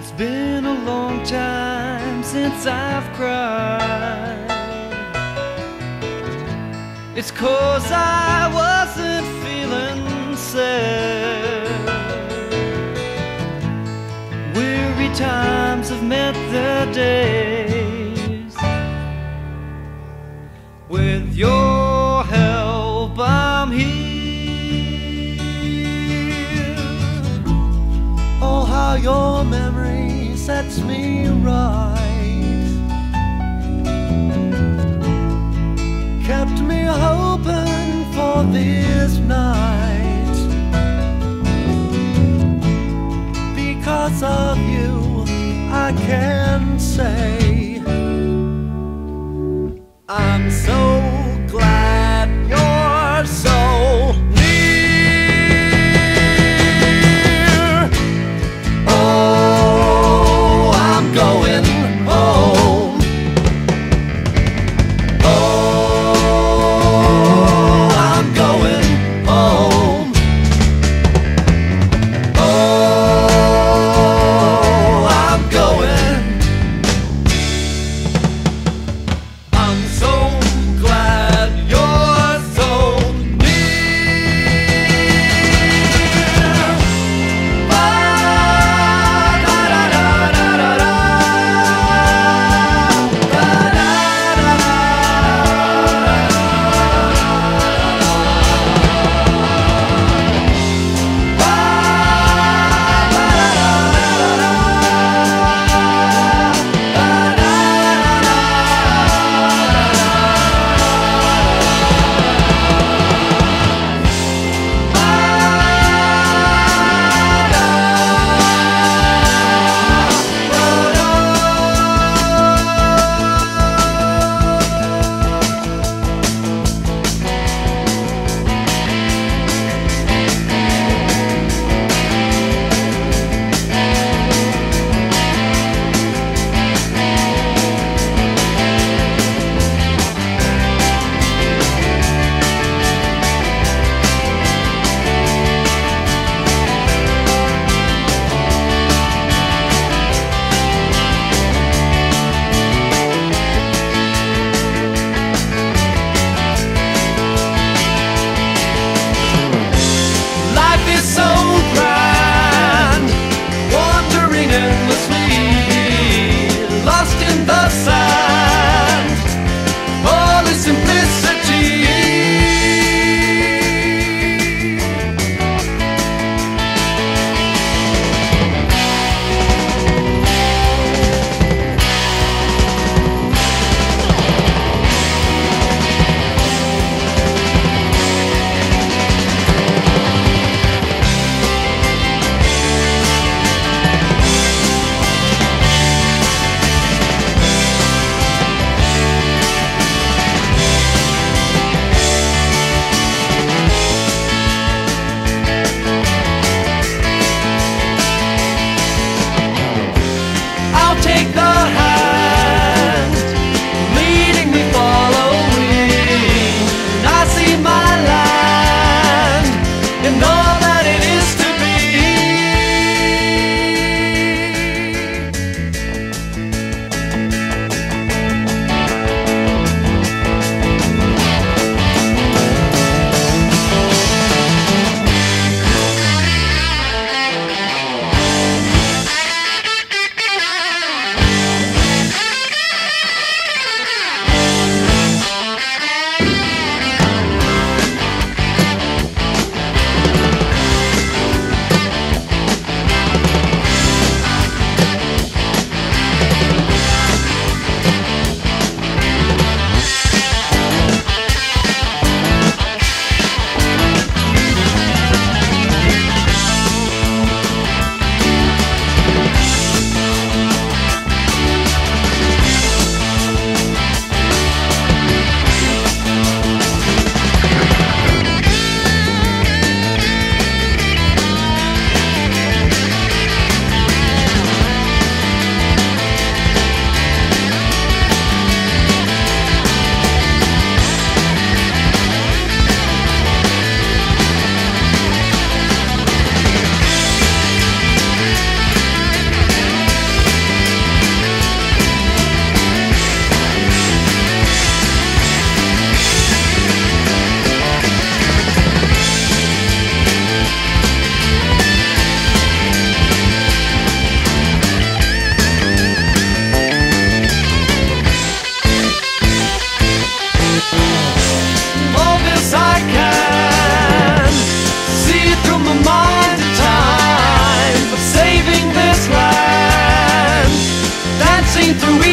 It's been a long time since I've cried. It's cause I wasn't feeling sad. Weary times have met the days. With your help, I'm here. Oh, how sets me right. Kept me hoping for this night. Because of you, I can say I'm do it.